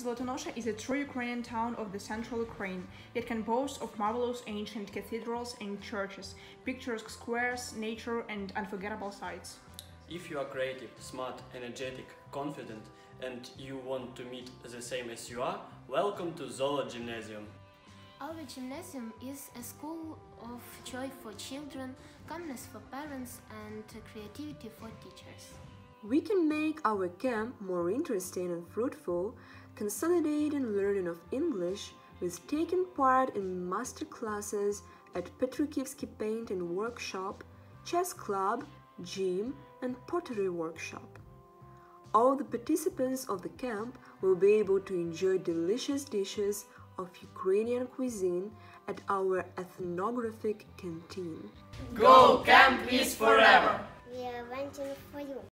Zolotonosha is a true Ukrainian town of the central Ukraine. It can boast of marvelous ancient cathedrals and churches, picturesque squares, nature, and unforgettable sights. If you are creative, smart, energetic, confident, and you want to meet the same as you are, welcome to Zola Gymnasium. Our gymnasium is a school of joy for children, calmness for parents, and creativity for teachers. We can make our camp more interesting and fruitful, consolidating learning of English with taking part in master classes at Petrykivsky Painting Workshop, Chess Club, Gym, and Pottery Workshop. All the participants of the camp will be able to enjoy delicious dishes of Ukrainian cuisine at our ethnographic canteen. Go Camp is forever!